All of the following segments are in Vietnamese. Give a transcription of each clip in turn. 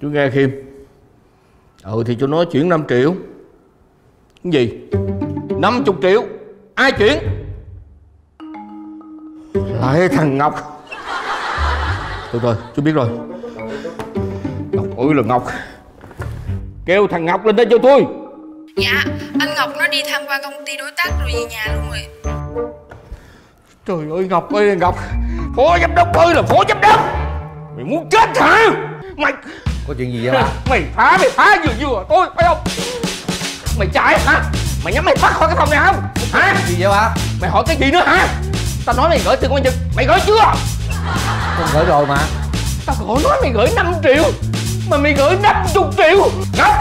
chú nghe khiêm ừ thì chú nói chuyển 5 triệu. Cái gì? 50 triệu. Ai chuyển? Lại thằng ngọc. Thôi rồi chú biết rồi. Ngọc ơi là ngọc. Kêu thằng ngọc lên đây cho tôi. Dạ, anh Ngọc nó đi tham quan công ty đối tác rồi về nhà luôn rồi. Trời ơi ngọc ơi ngọc. Phó giám đốc ơi là phó giám đốc. Mày muốn chết hả? Mày có chuyện gì vậy ba mày phá mày phá vừa vừa tôi phải không? Mày chạy hả? Mày nhắm mày thoát khỏi cái phòng này không? Hả? Gì vậy ba mày hỏi cái gì nữa hả? Tao nói mày gửi tiền quan trực mày gửi chưa? Con gửi rồi mà. Tao còn nói mày gửi 5 triệu mà mày gửi 50 triệu. Ngọc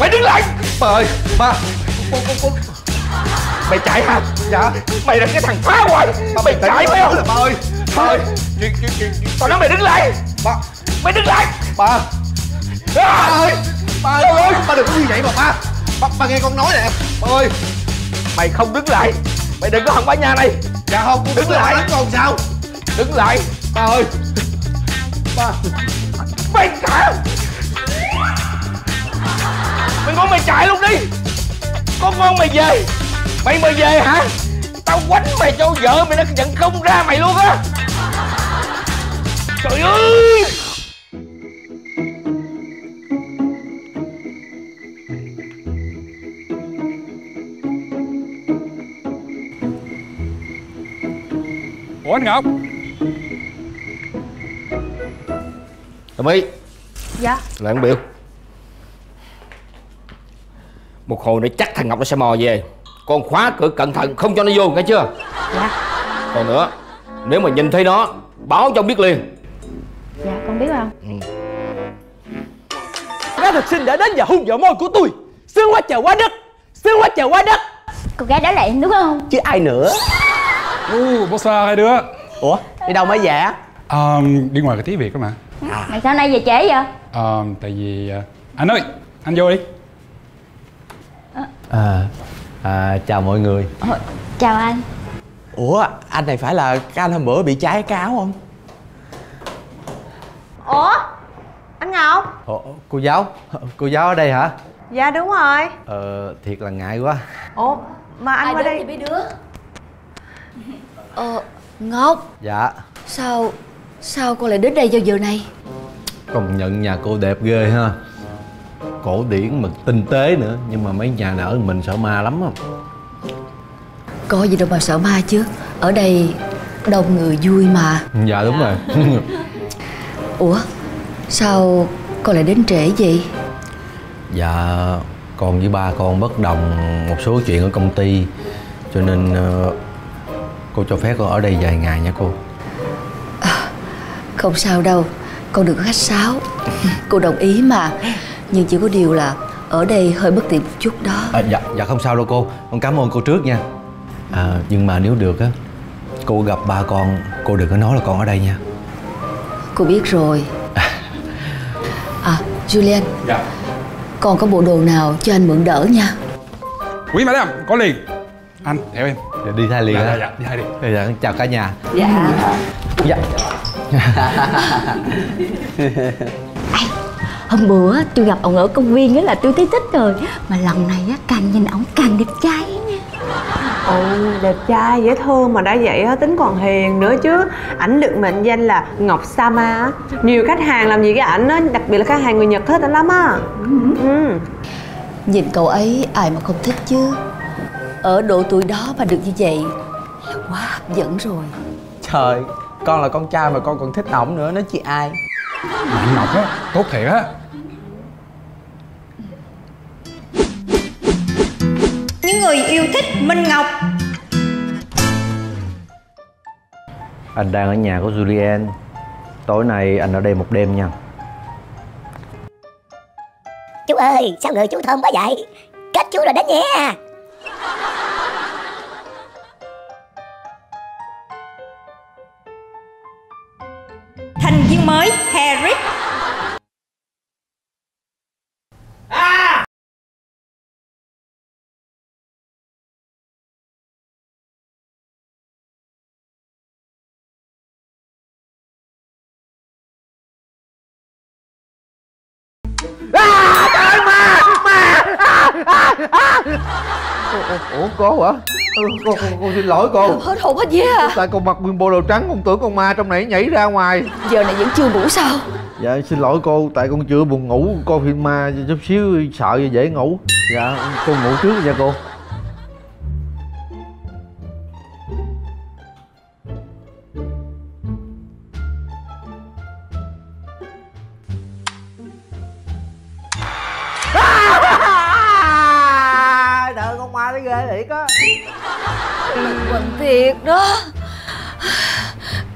mày đứng lại. Ba ơi ba mày chạy hả? Dạ. Mày là cái thằng phá hoại mày chạy phải không? ba ơi. Ba ơi. Chuyện chuyện chuyện tao nói mày đứng lại. Ba mày đứng lại. Ba ba ơi ba ơi ba đừng có như vậy mà ba. Ba, ba nghe con nói nè. Ba ơi mày không đứng lại. Mày đừng có hòng bá nhà này. Dạ không con Đứng lại. đánh con sao? Đứng lại. Ba ơi. Ba. Mày cả. Mày ngon mày chạy luôn đi. Có ngon mày về. Mày mày về hả? Tao quánh mày cho vợ mày nó nhận không ra mày luôn á. Trời ơi ủa anh ngọc? Đồng ý. Dạ. Lại biểu. Một hồi nữa chắc thằng ngọc nó sẽ mò về. Con khóa cửa cẩn thận không cho nó vô nghe chưa? Dạ. Còn nữa nếu mà nhìn thấy nó báo cho ông biết liền. Dạ con biết không Gái thật xinh đã đến và hôn vợ môi của tôi. Sướng quá trời quá đất. Sướng quá trời quá đất. Cô gái đó là em đúng không? Chứ ai nữa u bố xa hai đứa. Ủa? Đi đâu mới dạ à, đi ngoài cái tí việc đó mà. Mày sao nay về trễ vậy? À, tại vì à, anh ơi anh vô đi. À, à chào mọi người. Ờ, Chào anh. Ủa anh này phải là cái anh hôm bữa bị cháy cái áo không? Ủa? Anh Ngọc? Ồ, cô giáo cô giáo ở đây hả? Dạ đúng rồi. Ờ thiệt là ngại quá. Ủa? Mà anh qua đây mấy đứa Ờ Ngọc. Dạ. Sao Sao cô lại đến đây vào giờ này? Công nhận nhà cô đẹp ghê ha. Cổ điển mà tinh tế nữa nhưng mà mấy nhà nở mình sợ ma lắm á Có gì đâu mà sợ ma chứ. Ở đây đông người vui mà. Dạ đúng rồi. Ủa Sao cô lại đến trễ vậy? Dạ con với ba con bất đồng một số chuyện ở công ty cho nên ờ, cô cho phép con ở đây vài ngày nha cô. Không sao đâu. Con đừng có khách sáo. Cô đồng ý mà. Nhưng chỉ có điều là Ở đây hơi bất tiện một chút đó. À, dạ dạ không sao đâu cô. Con cảm ơn cô trước nha. À, nhưng mà nếu được á cô gặp ba con cô đừng có nói là con ở đây nha. Cô biết rồi. À Julian. Dạ. Còn có bộ đồ nào cho anh mượn đỡ nha? Quý madam có liền. Anh. Theo em Dạ, đi thay liền dạ, hả? dạ, dạ, đi hai đi dạ, chào cả nhà. Dạ. Dạ. Hôm bữa tôi gặp ông ở công viên á là tôi thấy thích rồi. Mà lần này á càng nhìn ổng càng đẹp trai nha. Ồ, đẹp trai, dễ thương mà đã vậy á, tính còn hiền nữa chứ. Ảnh được mệnh danh là Ngọc Sama á. Nhiều khách hàng làm gì cái ảnh á, đặc biệt là khách hàng người Nhật thích ảnh lắm á. Ừ. Nhìn cậu ấy ai mà không thích chứ Ở độ tuổi đó mà được như vậy Là quá hấp dẫn rồi. Trời Con là con trai mà con còn thích ổng nữa Nói chi ai? Mà anh ngọc á tốt thiệt á. Những người yêu thích Minh Ngọc. Anh đang ở nhà của Julian. Tối nay anh ở đây một đêm nha. Chú ơi sao người chú thơm quá vậy? Kết chú rồi đến nhé à, trời ơi, ma ma à, à, à. Ủa, cô hả? Ừ, cô, cô, cô xin lỗi cô. Hết hồn hết vía à. Tại con mặc nguyên bộ đồ trắng con tưởng con ma trong này nhảy ra ngoài. Giờ này vẫn chưa ngủ sao? Dạ xin lỗi cô tại con chưa buồn ngủ. Coi phim ma chút xíu sợ dễ ngủ. Dạ cô ngủ trước nha cô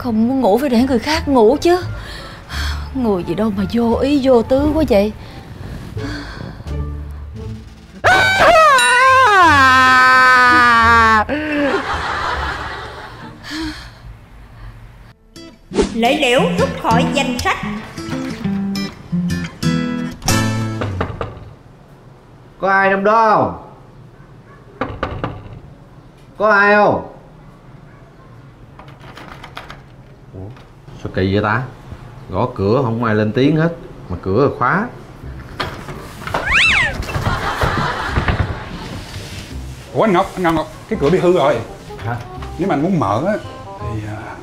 Không muốn ngủ phải để người khác ngủ chứ. Người gì đâu mà vô ý vô tứ quá vậy. Lễ liễu rút khỏi danh sách. Có ai trong đó không? Có ai không sao kỳ vậy ta? Gõ cửa không ai lên tiếng hết mà cửa khóa. Ủa anh ngọc anh ngọc, ngọc cái cửa bị hư rồi. Hả? Nếu mà anh muốn mở á thì à,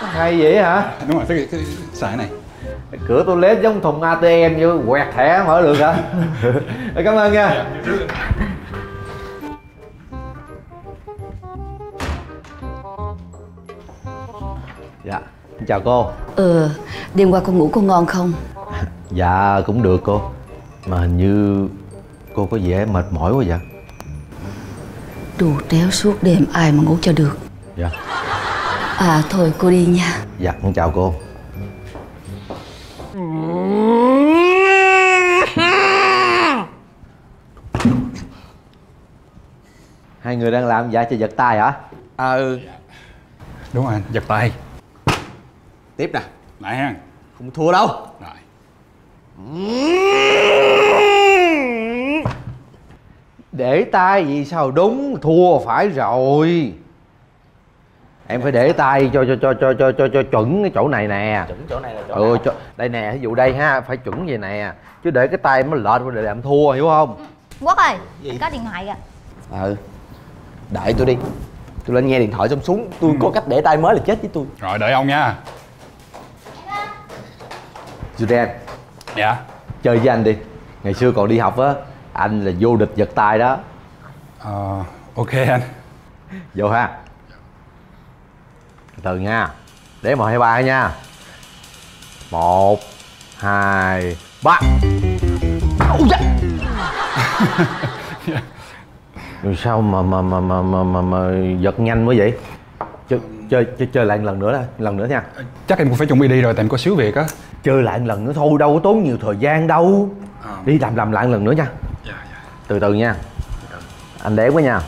hay vậy hả? Đúng rồi cái, cái xài này cửa toilet giống thùng atm như quẹt thẻ mở được hả? Cảm ơn nha. Dạ chào cô. Ừ Đêm qua con ngủ con ngon không? Dạ cũng được cô. Mà hình như cô có vẻ mệt mỏi quá vậy. Đù tréo suốt đêm ai mà ngủ cho được. Dạ. À thôi cô đi nha. Dạ con chào cô hai người đang làm dạ cho giật tay hả? Ờ đúng rồi anh giật tay. Tiếp nè. Lại ha. Không thua đâu. Rồi. Để tay gì sao? Đúng thua phải rồi. Em phải để tay cho cho cho cho cho cho cho chuẩn cái chỗ này nè. Chuẩn chỗ này là chỗ ừ nào? cho, đây nè ví dụ đây ha phải chuẩn vậy nè. Chứ để cái tay nó lệch qua để làm thua hiểu không? Quốc ơi anh có điện thoại kìa. Ừ đợi tôi đi. Tôi lên nghe điện thoại xong xuống. Tôi có cách để tay mới là chết với tôi. Rồi đợi ông nha. Julian. Dạ. Chơi với anh đi. Ngày xưa còn đi học á anh là vô địch giật tay đó. Ờ, ok anh. Vô ha. Từ từ nha. Để một hai ba nha. Một hai ba. Ôi da! Rồi sao mà mà mà mà mà mà, mà giật nhanh quá vậy? Chơi chơi chơi, chơi lại một lần nữa đó lần nữa nha. Chắc em cũng phải chuẩn bị đi rồi tại em có xíu việc á. Chơi lại một lần nữa thôi đâu có tốn nhiều thời gian đâu. Đi làm làm lại một lần nữa nha. Từ từ nha. Anh đếm quá nha.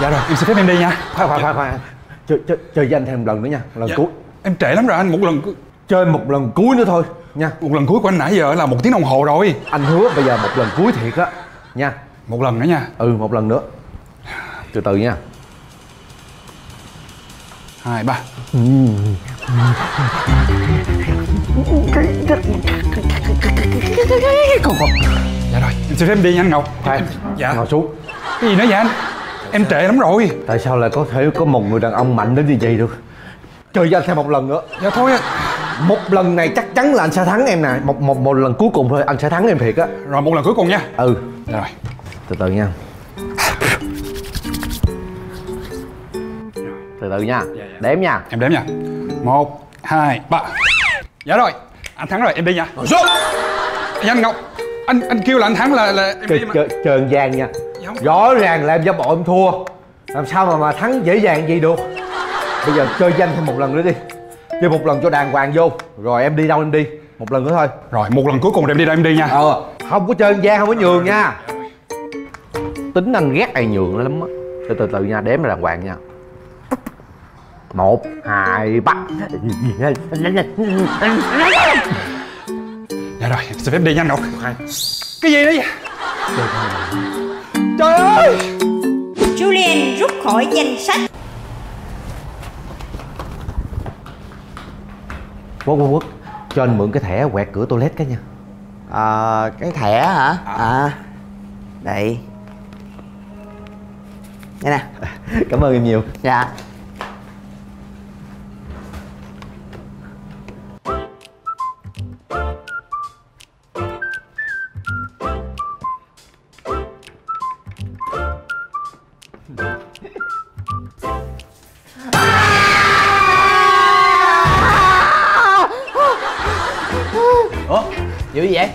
Dạ rồi em xin phép em đi nha. Khoan khoan khoan khoan. Chơi chơi chơi với anh thêm một lần nữa nha lần Dạ. cuối. Em trễ lắm rồi anh một lần cu- chơi một lần cuối nữa thôi nha. Một lần cuối của anh nãy giờ là một tiếng đồng hồ rồi. Anh hứa bây giờ một lần cuối thiệt á nha. Một lần nữa nha. Ừ một lần nữa. Từ từ nha. Hai ba. Dạ rồi em xin phép đi nha anh ngọc. Khoan dạ. Ngồi xuống. Cái gì nữa vậy anh? Em trễ lắm rồi. Tại sao lại có thể có một người đàn ông mạnh đến như vậy được? Chơi với anh thêm một lần nữa. Dạ thôi một lần này chắc chắn là anh sẽ thắng em nè. Một một một lần cuối cùng thôi anh sẽ thắng em thiệt á. Rồi một lần cuối cùng nha. Ừ. Dạ rồi. Từ từ nha. Từ từ nha. Đếm nha. Em đếm nha. Một hai ba. Dạ rồi anh thắng rồi em đi nha. Ngồi xuống. Dạ anh ngọc anh anh kêu là anh thắng là là em chơi đi mà. nha. Dạ rõ ràng là em giả bộ em thua. Làm sao mà mà thắng dễ dàng gì được? Bây giờ chơi danh thêm một lần nữa đi chơi một lần cho đàng hoàng vô. Rồi em đi đâu em đi? Một lần nữa thôi. Rồi một lần cuối cùng rồi em đi đâu em đi nha. Ờ. Không có chơi gian không có nhường nha. Tính anh ghét ai nhường lắm á. Từ từ từ nha đếm là đàng hoàng nha. Một hai ba. Dạ rồi em xin phép đi nha anh ngọc cái gì đấy trời ơi! Julian rút khỏi danh sách quốc quốc quốc cho anh mượn cái thẻ quẹt cửa toilet cái nha. À, cái thẻ hả? À. Đây. Đây nè. Cảm ơn em nhiều. Dạ ủa vụ gì vậy?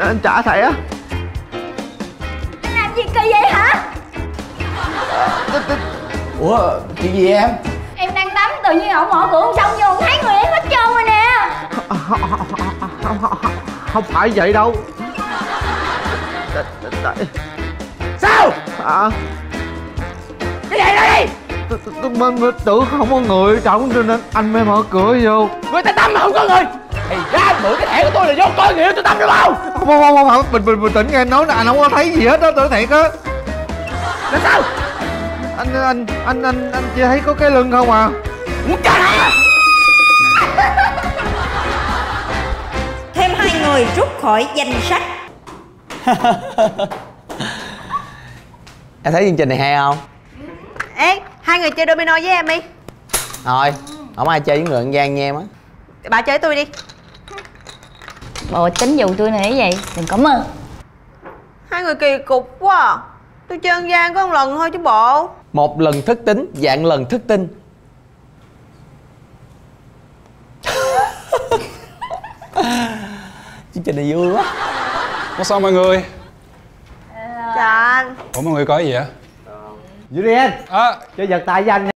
Anh trả thẻ Anh làm gì kỳ vậy hả? Ủa chuyện gì em? Em đang tắm tự nhiên ổng mở cửa xong vô ổng thấy người em hết trơn rồi nè. Không phải vậy đâu. Sao? À cái gì đây mình tưởng không có người trọng cho nên anh mới mở cửa vô. Người ta tâm mà không có người. Thì ra mượn cái thẻ của tôi là do coi nghĩa tôi tâm được không? Không không không không bình bình bình tĩnh nghe anh nói là anh không có thấy gì hết đó tôi thiệt á. Là sao? Anh anh anh anh anh chỉ thấy có cái lưng không à? Muốn chết hả? Thêm hai người rút khỏi danh sách. Em thấy chương trình này hay không? Ê hai người chơi domino với em đi. Thôi không ai chơi với người ăn gian như em á. Bà chơi với tôi đi. Bộ tính dụ tôi này vậy Đừng có mơ. Hai người kỳ cục quá à. tôi chơi ăn gian có một lần thôi chứ bộ. Một lần thức tính dạng lần thức tinh. Chương trình này vui quá. Có sao mọi người? Chào anh. Ủa mọi người có gì vậy Julian À. chơi giật tài với anh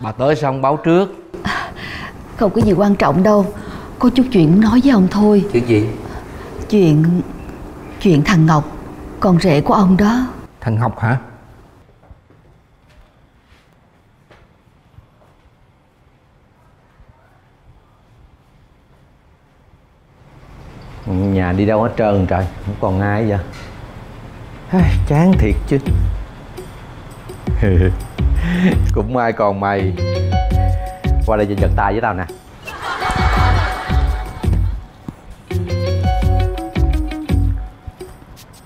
Bà tới xong báo trước. Không có gì quan trọng đâu. Có chút chuyện muốn nói với ông thôi. Chuyện gì? Chuyện Chuyện thằng Ngọc Con rể của ông đó. Thằng Ngọc hả? Nhà đi đâu hết trơn trời Không còn ai vậy Chán thiệt chứ Cũng may còn mày. Qua đây giật tay với tao nè.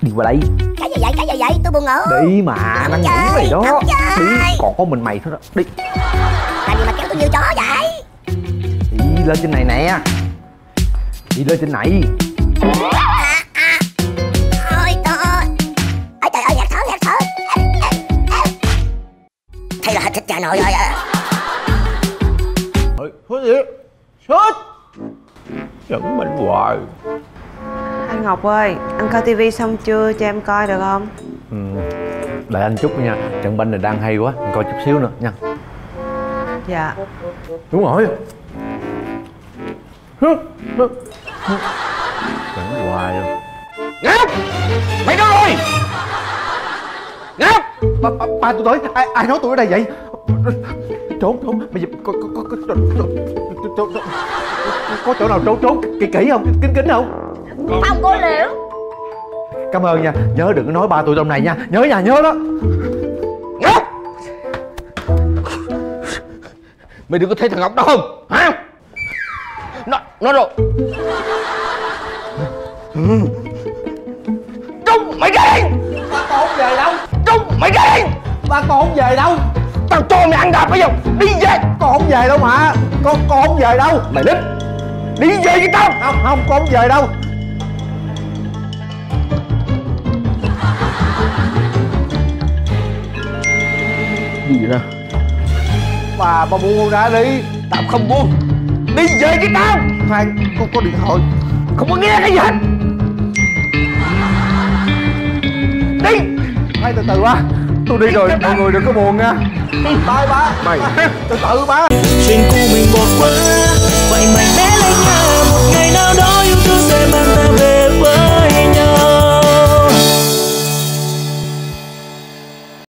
Đi qua đây. Cái gì vậy, cái gì vậy, tôi buồn ngủ. Đi mà nỉ chơi, mày đó. đi còn có mình mày thôi đó. Đi. Làm gì mà kéo tôi như chó vậy? Đi lên trên này nè. Đi lên trên này. Ôi trời Ôi trời ơi, Cha nội rồi à. Ôi, sốt gì sốt giận mình hoài. Anh Ngọc ơi, anh coi tivi xong chưa? Cho em coi được không? ừ. đợi anh chút nha. Trận banh này đang hay quá coi chút xíu nữa nha. Dạ. Đúng rồi. Giận hoài à. ngáp! Mày đâu rồi! Ngáp! Ba, ba, ba tôi tới. Ai, ai nói tôi ở đây vậy trốn trốn. Bây giờ có có có có có, có, có, có, có chỗ nào trốn trốn? Kỹ kỹ không? Kín kín không? Phòng cô liễu. Cảm ơn nha. Nhớ đừng có nói ba tôi trong này nha. Nhớ nha nhớ đó. Mày đừng có thấy thằng ngọc đó không? Hả? Nó nó rồi. Trung mày đi ba con không về đâu. Trung mày đi ba con không về đâu tao cho mày ăn đạp bây giờ đi về. Con không về đâu mà. Con con không về đâu. Mày lính đi về với tao. Không không con không về đâu. Gì vậy nè bà bà buông con ra đi. Tao không buông. Đi về với tao. Khoan con có điện thoại. Không có nghe cái gì hết. Đi. Khoan từ từ ba tôi đi rồi mọi người đừng có buồn nha tay ba? Mày. Từ từ ba. Chuyện của mình một quá vậy mày bé lên nhà một ngày nào đó yêu thương sẽ mang ta về.